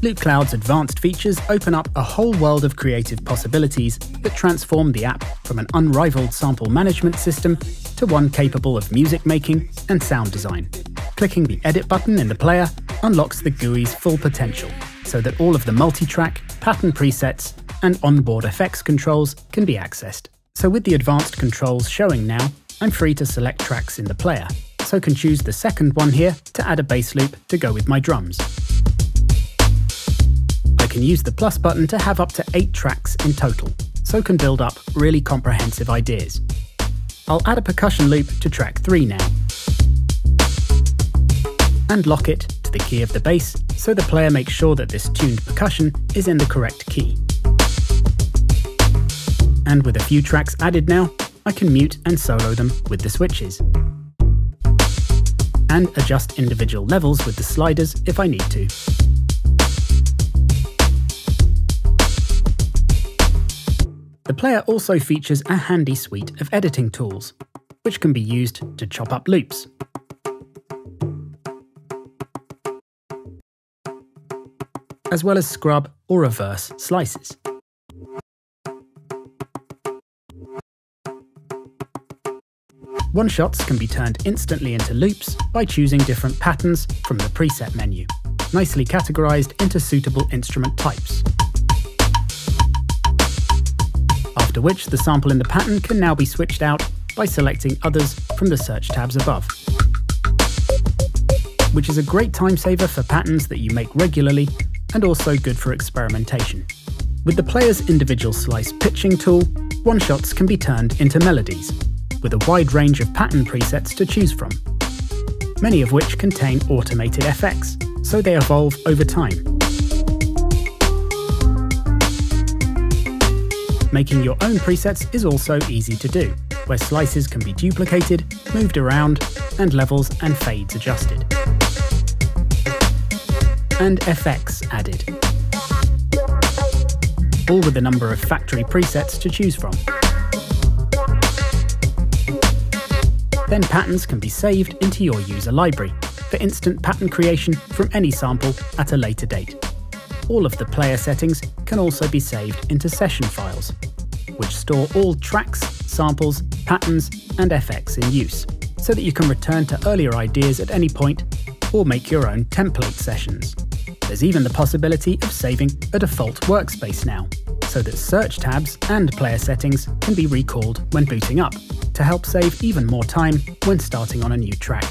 Loopcloud's advanced features open up a whole world of creative possibilities that transform the app from an unrivaled sample management system to one capable of music making and sound design. Clicking the Edit button in the player unlocks the GUI's full potential, so that all of the multi-track, pattern presets, and onboard effects controls can be accessed. So with the advanced controls showing now, I'm free to select tracks in the player, so can choose the second one here to add a bass loop to go with my drums can use the plus button to have up to 8 tracks in total, so can build up really comprehensive ideas. I'll add a percussion loop to track 3 now. And lock it to the key of the bass, so the player makes sure that this tuned percussion is in the correct key. And with a few tracks added now, I can mute and solo them with the switches. And adjust individual levels with the sliders if I need to. Player also features a handy suite of editing tools, which can be used to chop up loops. as well as scrub or reverse slices. One-shots can be turned instantly into loops by choosing different patterns from the preset menu, nicely categorized into suitable instrument types after which the sample in the pattern can now be switched out by selecting others from the search tabs above. Which is a great time saver for patterns that you make regularly and also good for experimentation. With the player's individual slice pitching tool, one-shots can be turned into melodies, with a wide range of pattern presets to choose from, many of which contain automated effects, so they evolve over time. Making your own presets is also easy to do, where slices can be duplicated, moved around, and levels and fades adjusted. And effects added. All with a number of factory presets to choose from. Then patterns can be saved into your user library for instant pattern creation from any sample at a later date all of the player settings can also be saved into session files, which store all tracks, samples, patterns, and effects in use, so that you can return to earlier ideas at any point or make your own template sessions. There's even the possibility of saving a default workspace now, so that search tabs and player settings can be recalled when booting up, to help save even more time when starting on a new track.